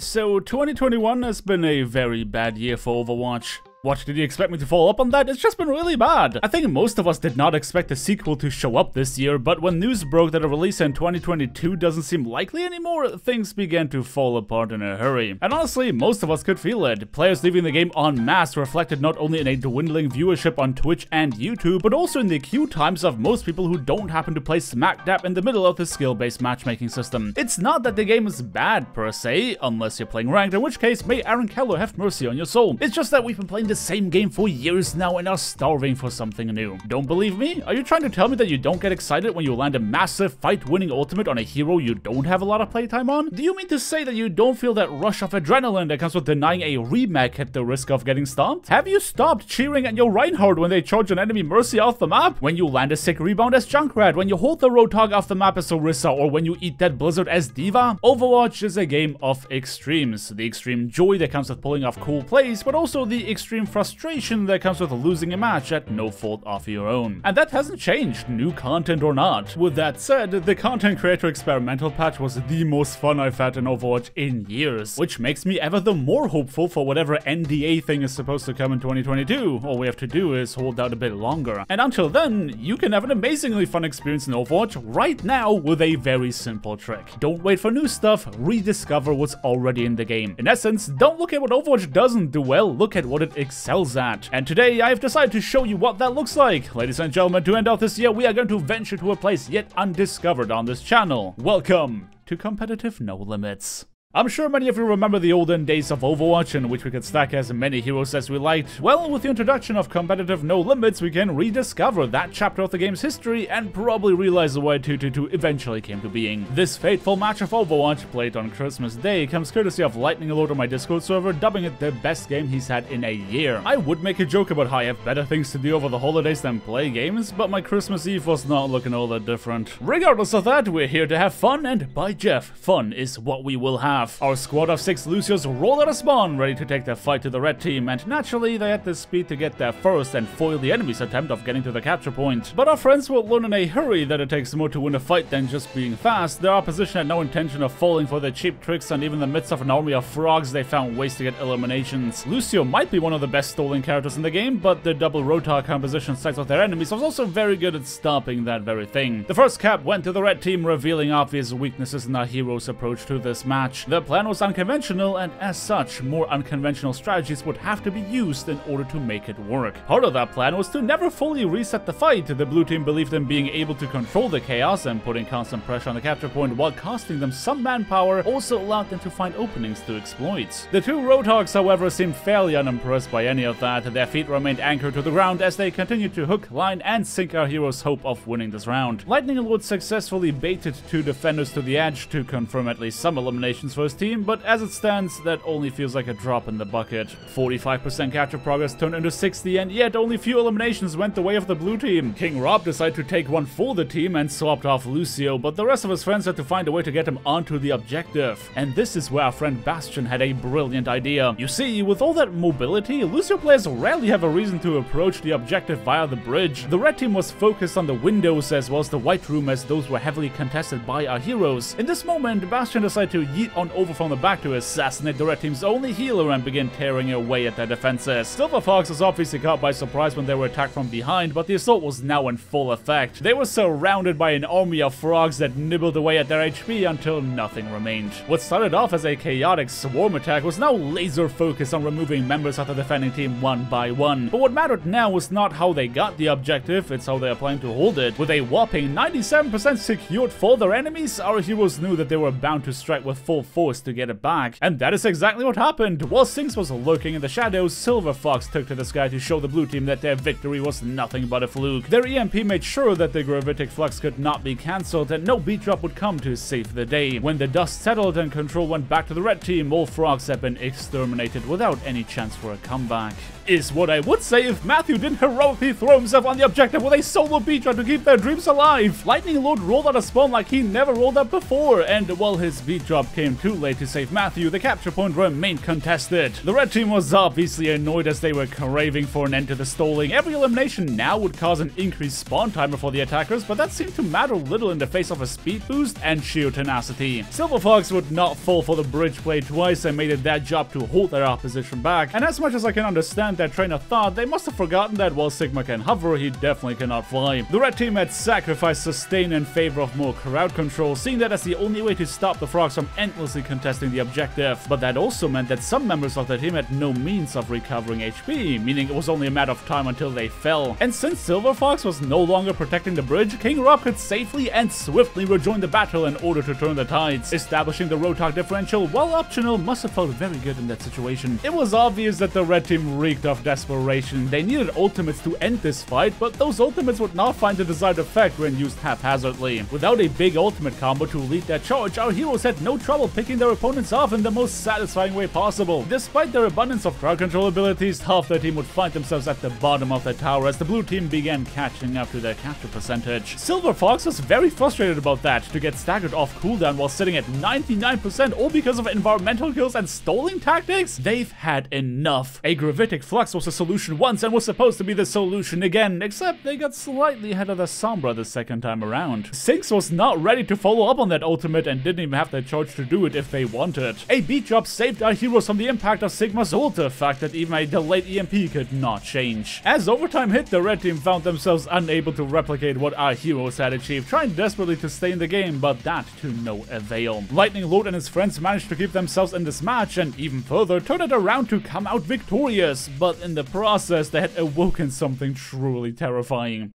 So 2021 has been a very bad year for Overwatch. What, did you expect me to follow up on that? It's just been really bad. I think most of us did not expect a sequel to show up this year, but when news broke that a release in 2022 doesn't seem likely anymore, things began to fall apart in a hurry. And honestly, most of us could feel it. Players leaving the game en masse reflected not only in a dwindling viewership on Twitch and YouTube, but also in the queue times of most people who don't happen to play smack dab in the middle of the skill-based matchmaking system. It's not that the game is bad per se, unless you're playing ranked, in which case may Aaron Keller have mercy on your soul. It's just that we've been playing the same game for years now and are starving for something new. Don't believe me? Are you trying to tell me that you don't get excited when you land a massive fight-winning ultimate on a hero you don't have a lot of playtime on? Do you mean to say that you don't feel that rush of adrenaline that comes with denying a remake at the risk of getting stomped? Have you stopped cheering at your Reinhardt when they charge an enemy Mercy off the map? When you land a sick rebound as Junkrat? When you hold the Roadhog off the map as Orisa? Or when you eat that Blizzard as D.Va? Overwatch is a game of extremes. The extreme joy that comes with pulling off cool plays, but also the extreme frustration frustration that comes with losing a match at no fault of your own. And that hasn't changed, new content or not. With that said, the content creator experimental patch was the most fun I've had in Overwatch in years, which makes me ever the more hopeful for whatever NDA thing is supposed to come in 2022. All we have to do is hold out a bit longer. And until then, you can have an amazingly fun experience in Overwatch right now with a very simple trick. Don't wait for new stuff, rediscover what's already in the game. In essence, don't look at what Overwatch doesn't do well, look at what it excels at. And today I've decided to show you what that looks like. Ladies and gentlemen, to end off this year, we are going to venture to a place yet undiscovered on this channel. Welcome to Competitive No Limits. I'm sure many of you remember the olden days of Overwatch in which we could stack as many heroes as we liked. Well, with the introduction of competitive No Limits, we can rediscover that chapter of the game's history and probably realize the why tutu tutu eventually came to being. This fateful match of Overwatch, played on Christmas Day, comes courtesy of Lightning Lord on my Discord server, dubbing it the best game he's had in a year. I would make a joke about how I have better things to do over the holidays than play games, but my Christmas Eve was not looking all that different. Regardless of that, we're here to have fun, and by Jeff, fun is what we will have. Our squad of six Lucios rolled out of spawn, ready to take their fight to the red team, and naturally they had the speed to get there first and foil the enemy's attempt of getting to the capture point. But our friends will learn in a hurry that it takes more to win a fight than just being fast. Their opposition had no intention of falling for their cheap tricks, and even in the midst of an army of frogs, they found ways to get eliminations. Lucio might be one of the best stalling characters in the game, but the double Roadhog composition sides with their enemies was also very good at stopping that very thing. The first cap went to the red team, revealing obvious weaknesses in our hero's approach to this match. The plan was unconventional, and as such, more unconventional strategies would have to be used in order to make it work. Part of that plan was to never fully reset the fight. The blue team believed in being able to control the chaos and putting constant pressure on the capture point while costing them some manpower also allowed them to find openings to exploit. The two Roadhogs, however, seemed fairly unimpressed by any of that. Their feet remained anchored to the ground as they continued to hook, line, and sink our hero's hope of winning this round. Lightning Lord successfully baited two defenders to the edge to confirm at least some eliminations his team, but as it stands, that only feels like a drop in the bucket. 45% capture progress turned into 60, and yet only few eliminations went the way of the blue team. King Rob decided to take one for the team and swapped off Lucio, but the rest of his friends had to find a way to get him onto the objective. And this is where our friend Bastion had a brilliant idea. You see, with all that mobility, Lucio players rarely have a reason to approach the objective via the bridge. The red team was focused on the windows as well as the white room as those were heavily contested by our heroes. In this moment, Bastion decided to yeet on over from the back to assassinate the red team's only healer and begin tearing away at their defenses. Silver Fox was obviously caught by surprise when they were attacked from behind, but the assault was now in full effect. They were surrounded by an army of frogs that nibbled away at their HP until nothing remained. What started off as a chaotic swarm attack was now laser focused on removing members of the defending team one by one. But what mattered now was not how they got the objective, it's how they are planning to hold it. With a whopping 97% secured for their enemies, our heroes knew that they were bound to strike with full force to get it back. And that is exactly what happened. While Sinks was lurking in the shadows, Silver Fox took to the sky to show the blue team that their victory was nothing but a fluke. Their EMP made sure that the gravitic flux could not be cancelled and no beat drop would come to save the day. When the dust settled and control went back to the red team, all frogs had been exterminated without any chance for a comeback is what I would say if Matthew didn't heroically throw himself on the objective with a solo beat drop to keep their dreams alive. Lightning Lord rolled out a spawn like he never rolled out before, and while his beat drop came too too late to save Matthew, the capture point remained contested. The red team was obviously annoyed as they were craving for an end to the stalling. Every elimination now would cause an increased spawn timer for the attackers, but that seemed to matter little in the face of a speed boost and sheer tenacity. Silver Fox would not fall for the bridge play twice and made it that job to hold their opposition back, and as much as I can understand their train of thought, they must have forgotten that while Sigma can hover, he definitely cannot fly. The red team had sacrificed sustain in favor of more crowd control, seeing that as the only way to stop the frogs from endlessly contesting the objective, but that also meant that some members of the team had no means of recovering HP, meaning it was only a matter of time until they fell. And since Silver Fox was no longer protecting the bridge, King Rob could safely and swiftly rejoin the battle in order to turn the tides. Establishing the Roadhog differential, while optional, must have felt very good in that situation. It was obvious that the red team reeked of desperation. They needed ultimates to end this fight, but those ultimates would not find the desired effect when used haphazardly. Without a big ultimate combo to lead that charge, our heroes had no trouble picking their opponents off in the most satisfying way possible. Despite their abundance of crowd control abilities, half their team would find themselves at the bottom of the tower as the blue team began catching up to their capture percentage. Silver Fox was very frustrated about that, to get staggered off cooldown while sitting at 99% all because of environmental kills and stalling tactics? They've had enough. A gravitic flux was a solution once and was supposed to be the solution again, except they got slightly ahead of the Sombra the second time around. Sinks was not ready to follow up on that ultimate and didn't even have the charge to do it if they wanted. A beat drop saved our heroes from the impact of Sigma's ult, a fact that even a delayed EMP could not change. As overtime hit, the red team found themselves unable to replicate what our heroes had achieved, trying desperately to stay in the game, but that to no avail. Lightning Lord and his friends managed to keep themselves in this match and even further turn it around to come out victorious, but in the process they had awoken something truly terrifying.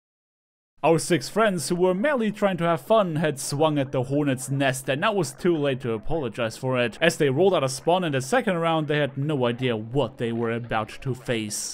Our six friends, who were merely trying to have fun, had swung at the hornet's nest and now was too late to apologize for it. As they rolled out of spawn in the second round, they had no idea what they were about to face.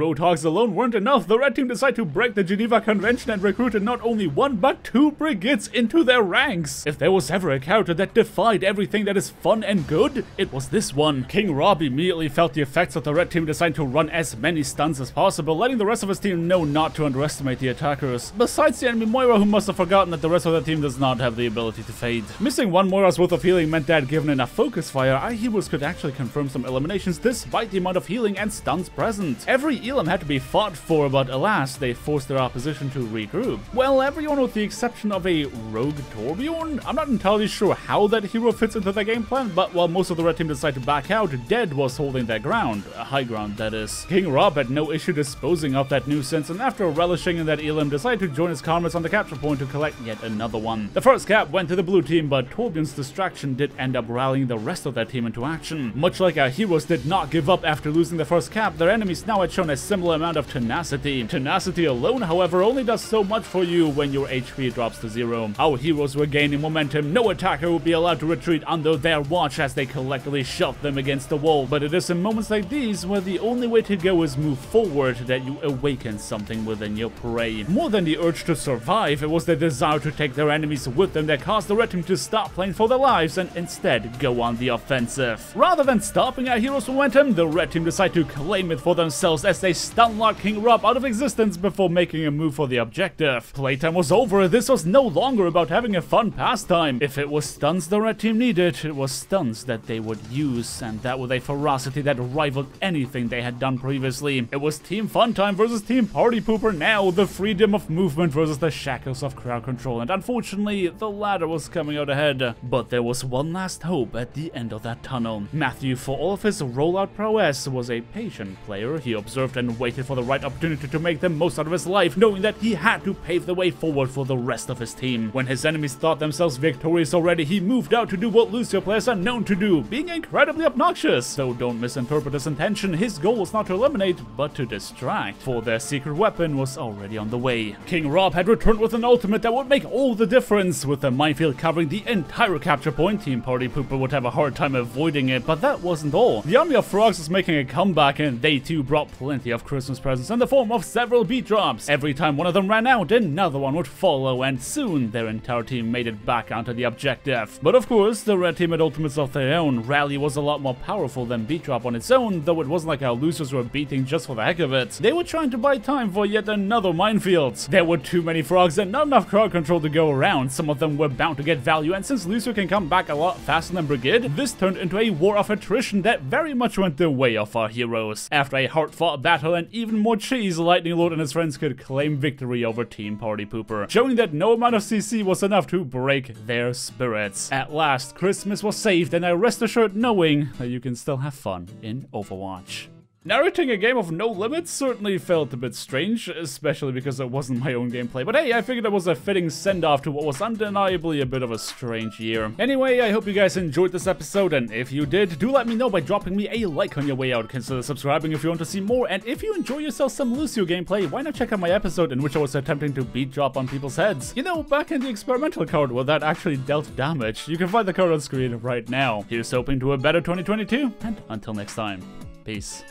Roadhogs alone weren't enough, the red team decided to break the Geneva Convention and recruited not only one but two Brigittes into their ranks. If there was ever a character that defied everything that is fun and good, it was this one. King Rob immediately felt the effects of the red team deciding to run as many stunts as possible, letting the rest of his team know not to underestimate the attackers. Besides the enemy Moira who must have forgotten that the rest of the team does not have the ability to fade. Missing one Moira's worth of healing meant that given enough focus fire, our heroes could actually confirm some eliminations despite the amount of healing and stuns present. Every elim had to be fought for, but alas, they forced their opposition to regroup. Well, everyone with the exception of a rogue Torbjorn? I'm not entirely sure how that hero fits into the game plan, but while most of the red team decided to back out, Dead was holding their ground. High ground, that is. King Rob had no issue disposing of that nuisance, and after relishing in that elim, decided to join his comrades on the capture point to collect yet another one. The first cap went to the blue team, but Torbjorn's distraction did end up rallying the rest of their team into action. Much like our heroes did not give up after losing the first cap, their enemies now had shown a similar amount of tenacity. Tenacity alone, however, only does so much for you when your HP drops to zero. Our heroes were gaining momentum. No attacker would be allowed to retreat under their watch as they collectively shoved them against the wall. But it is in moments like these where the only way to go is move forward that you awaken something within your prey. More than the urge to survive, it was the desire to take their enemies with them that caused the red team to stop playing for their lives and instead go on the offensive. Rather than stopping our heroes' momentum, the red team decided to claim it for themselves as they stun lock King Rob out of existence before making a move for the objective. Playtime was over, this was no longer about having a fun pastime. If it was stuns the red team needed, it was stuns that they would use, and that with a ferocity that rivaled anything they had done previously. It was Team Fun Time versus Team Party Pooper now, the freedom of movement versus the shackles of crowd control, and unfortunately, the latter was coming out ahead. But there was one last hope at the end of that tunnel. Matthew, for all of his rollout prowess, was a patient player. He observed and waited for the right opportunity to make the most out of his life, knowing that he had to pave the way forward for the rest of his team. When his enemies thought themselves victorious already, he moved out to do what Lucio players are known to do, being incredibly obnoxious. So don't misinterpret his intention, his goal was not to eliminate, but to distract, for their secret weapon was already on the way. King Rob had returned with an ultimate that would make all the difference. With the minefield covering the entire capture point, Team Party Pooper would have a hard time avoiding it, but that wasn't all. The army of frogs was making a comeback and they too brought plenty plenty of Christmas presents in the form of several beat drops. Every time one of them ran out, another one would follow, and soon their entire team made it back onto the objective. But of course, the red team had ultimates of their own. Rally was a lot more powerful than beat drop on its own, though it wasn't like our losers were beating just for the heck of it. They were trying to buy time for yet another minefield. There were too many frogs and not enough crowd control to go around. Some of them were bound to get value, and since Lucio can come back a lot faster than Brigitte, this turned into a war of attrition that very much went the way of our heroes. After a hard-fought battle and even more cheese, Lightning Lord and his friends could claim victory over Team Party Pooper, showing that no amount of CC was enough to break their spirits. At last, Christmas was saved, and I rest assured knowing that you can still have fun in Overwatch. Narrating a game of No Limits certainly felt a bit strange, especially because it wasn't my own gameplay, but hey, I figured it was a fitting send-off to what was undeniably a bit of a strange year. Anyway, I hope you guys enjoyed this episode, and if you did, do let me know by dropping me a like on your way out, consider subscribing if you want to see more, and if you enjoy yourself some Lucio gameplay, why not check out my episode in which I was attempting to beat drop on people's heads? You know, back in the experimental card where that actually dealt damage. You can find the card on screen right now. Here's hoping to a better 2022, and until next time, peace.